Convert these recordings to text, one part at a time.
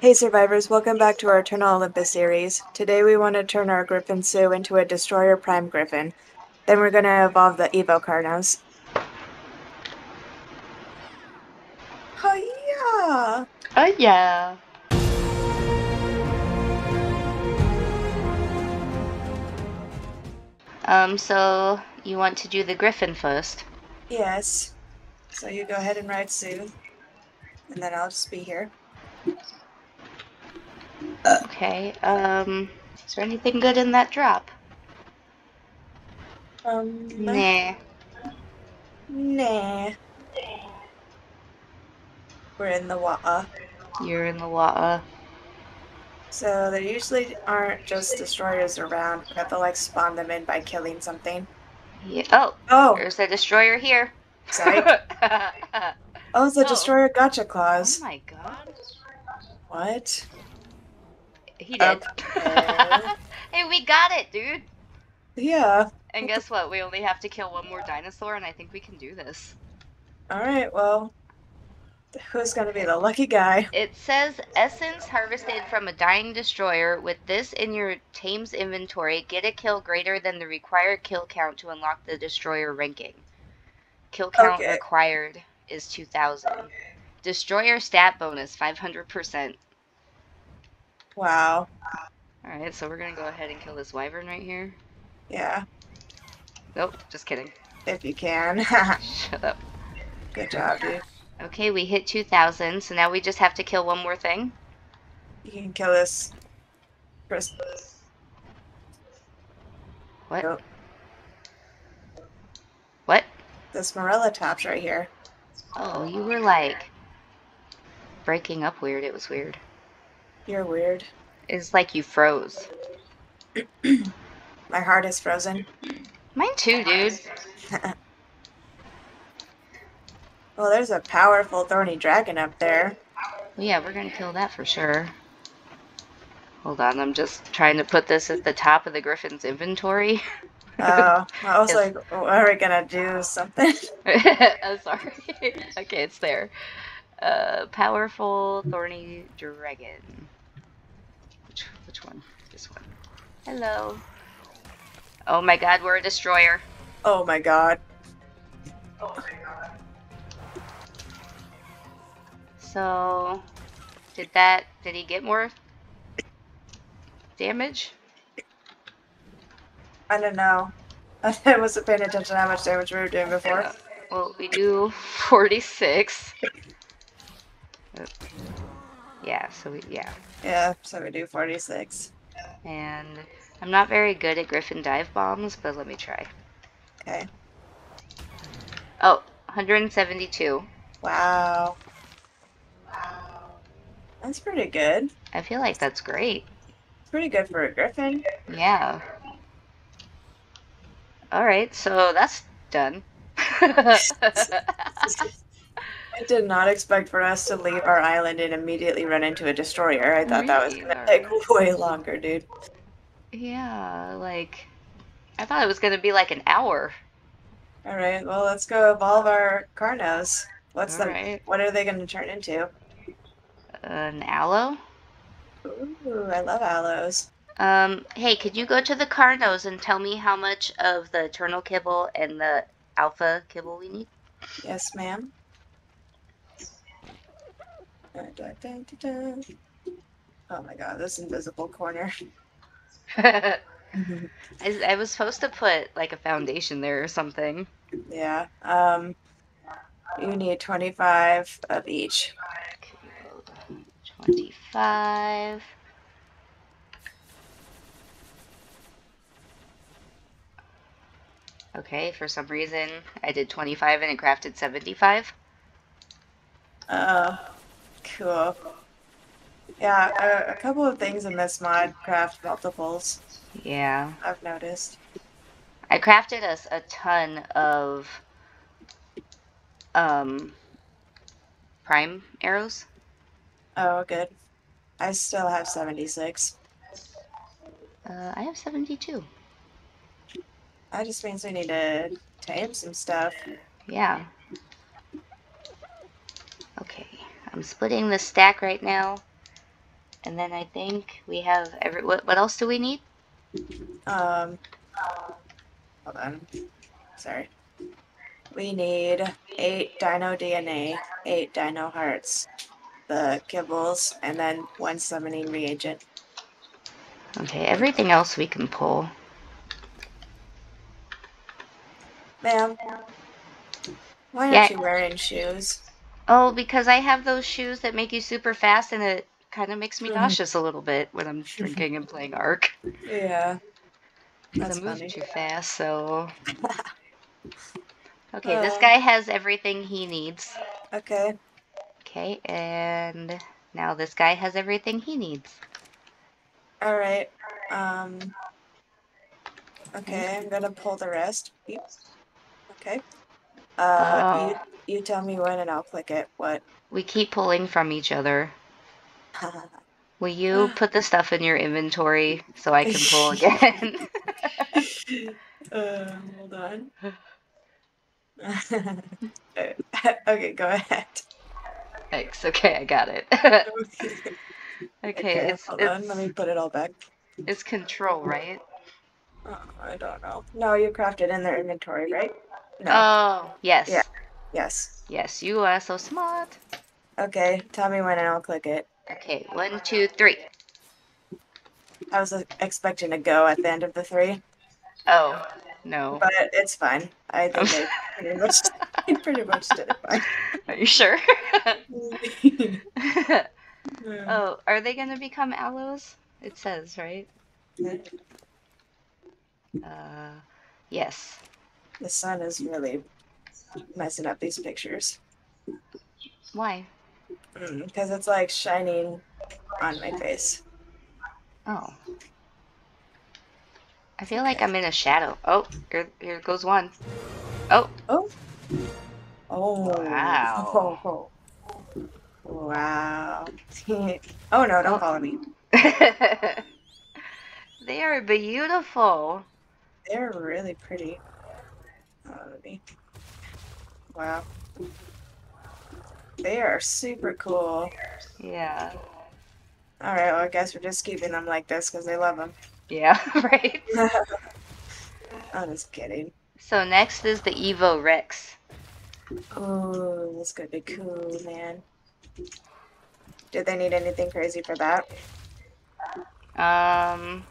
Hey survivors, welcome back to our Eternal Olympus series. Today we want to turn our Griffin Sue into a Destroyer Prime Griffin. Then we're going to evolve the Evo Carnos. Oh yeah! Oh yeah. Um, so you want to do the griffin first? Yes. So you go ahead and ride Sue. And then I'll just be here. Okay, um, is there anything good in that drop? Um, Nah. Nah. We're in the water. You're in the water. So there usually aren't just destroyers around. We have to like spawn them in by killing something. Yeah. Oh, Oh, there's a destroyer here. sorry. oh it's a Oh. destroyer gotcha clause. Oh my god. What? He um, did. Okay. hey, we got it, dude. Yeah. And guess what? We only have to kill one more dinosaur, and I think we can do this. Alright, well. Who's gonna be the lucky guy? It says essence harvested from a dying destroyer. With this in your tame's inventory, get a kill greater than the required kill count to unlock the destroyer ranking. Kill count Okay. required is 2000. Destroyer stat bonus 500%. Wow. Alright, so we're gonna go ahead and kill this wyvern right here. Yeah, Nope, just kidding. if you can. Shut up. Good job, dude. Okay, we hit 2000, so now we just have to kill one more thing. You can kill this. Chris. What? Nope. What? This Morellatops right here. Oh, you were like breaking up weird. It was weird. You're weird. It's like you froze. My heart is frozen. Mine too, dude. Well, there's a powerful thorny dragon up there. Yeah, we're gonna kill that for sure. Hold on, I'm just trying to put this at the top of the griffin's inventory. Oh, I was like, what are we gonna do? Something? I'm sorry. okay, it's there. Uh, powerful thorny dragon. Which which one? This one. Hello. Oh my god, we're a destroyer. Oh my god. So, did that? Did he get more damage? I don't know. I wasn't paying attention to how much damage we were doing before. Well, we do 46. Yeah, so we, yeah. Yeah, so we do 46. And I'm not very good at Griffin dive bombs, but let me try. Okay. Oh, 172. Wow. Wow. That's pretty good. I feel like that's great. It's Pretty good for a griffin. Yeah. Alright, so that's done. I did not expect for us to leave our island and immediately run into a destroyer. I thought that was gonna either. take way longer, dude. yeah, like, I thought it was going to be like an hour. Alright, well let's go evolve our Carnos. What's the Alright. what are they gonna turn into? An Allo? Ooh, I love Allos. Um, hey, could you go to the Carnos and tell me how much of the eternal kibble and the alpha kibble we need? Yes, ma'am. Oh my god, this invisible corner. I, I was supposed to put like a foundation there or something. Yeah. Um you need 25 of each. 25. Okay, for some reason I did 25 and it crafted 75. Uh cool. Yeah, a, a couple of things in this mod craft multiples, Yeah. I've noticed. I crafted us a ton of um prime arrows. Oh, good. I still have 76. Uh, I have 72. That just means we need to tame some stuff. Yeah. Okay, I'm splitting the stack right now. And then I think we have every. What, what else do we need? Um, hold on. Sorry. We need eight Dino DNA, eight Dino Hearts, the kibbles, and then one summoning reagent. Okay, everything else we can pull. Ma'am, why aren't you wearing shoes? Oh, because I have those shoes that make you super fast, and it kind of makes me Mhm. nauseous a little bit when I'm drinking and playing Ark. Yeah. That's I move funny. too fast, so. Okay, this Uh. guy has everything he needs. Okay. Okay, and now this guy has everything he needs. All right. Um. Okay, I'm gonna pull the rest. Beep. Okay. Uh, you you tell me when and I'll click it. What? We keep pulling from each other. Will you put the stuff in your inventory so I can pull again? uh, hold on. okay, go ahead. Thanks. Okay, I got it. okay, okay, it's hold on. Let me put it all back. it's control, right? Oh, I don't know. No, you crafted in their inventory, right? No. Oh, yes. Yeah. Yes. Yes, you are so smart. Okay, tell me when and I'll click it. Okay, one, two, three. I was expecting a go at the end of the three, Oh, no. but it's fine. I think I pretty much, I pretty much did it fine. Are you sure? Oh, are they gonna become Allos? It says, right? Uh, yes. The sun is really messing up these pictures Why? because it's like shining on my face. Oh. I feel like I'm in a shadow. Oh, here, here goes one. Oh, Oh. Wow. Oh. Wow. oh no! Don't follow me. they are beautiful. They're really pretty. Oh, me. Wow. They are super cool. Yeah. All right. Well, I guess we're just keeping them like this because they love them. Yeah, right. I'm just kidding. So next is the Evo Rex. Oh, this could be cool, man. Did they need anything crazy for that? Um,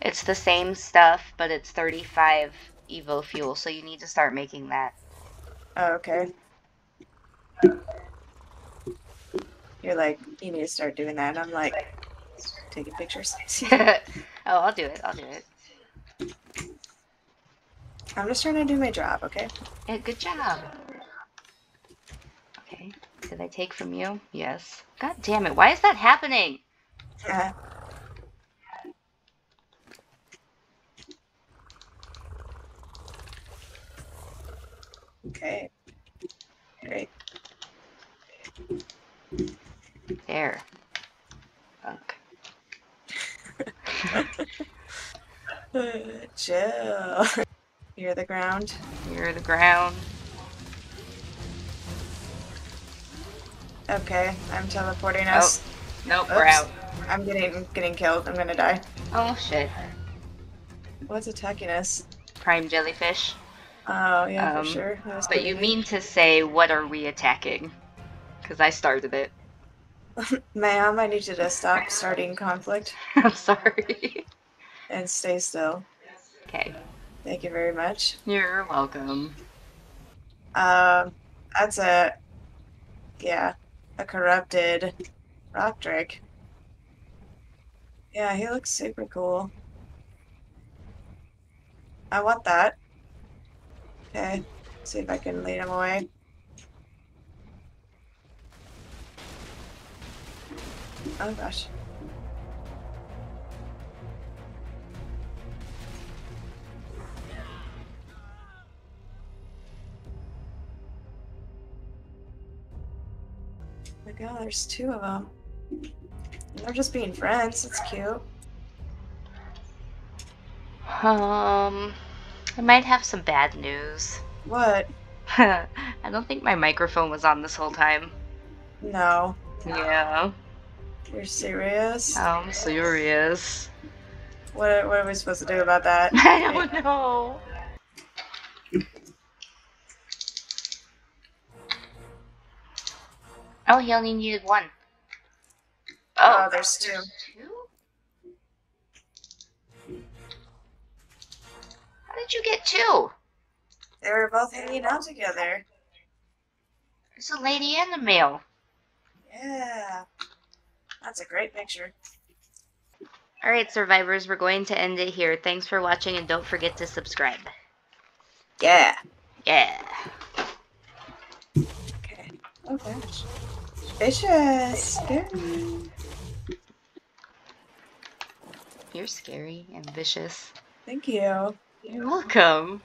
it's the same stuff, but it's 35 Evo fuel, so you need to start making that. Oh, okay. You're like, you need to start doing that. And I'm like, taking pictures. oh, I'll do it. I'll do it. I'm just trying to do my job, okay? Yeah, good job. Okay. Did I take from you? Yes. God damn it. Why is that happening? Uh, okay. Great. There. Fuck. Chill. Hear the ground. Near the ground. Okay, I'm teleporting oh, us. Nope, we're out. I'm getting getting killed. I'm gonna die. Oh shit. What's attacking us? Prime jellyfish. Oh yeah, Um, for sure. But you mean to say, what are we attacking? Because I started it. Ma'am, I need you to stop starting conflict I'm sorry. and stay still. okay. Thank you very much. You're welcome. Um, that's a yeah, a corrupted rock drake. Yeah, he looks super cool. I want that. Okay, see if I can lead him away. Oh gosh. Oh my god, there's two of them. They're just being friends. It's cute. Um, I might have some bad news. What? I don't think my microphone was on this whole time. No. Yeah. You're serious? Oh, I'm serious. What, what are we supposed to do about that? I don't know. Oh, he only needed one. Oh, oh. there's two. two? How did you get two? They were both hanging out together. It's a lady and a male. Yeah. That's a great picture. Alright, survivors, we're going to end it here. Thanks for watching and don't forget to subscribe. Yeah. Yeah. Okay. Oh gosh. Vicious. Scary. You're scary and vicious. Thank you. You're welcome.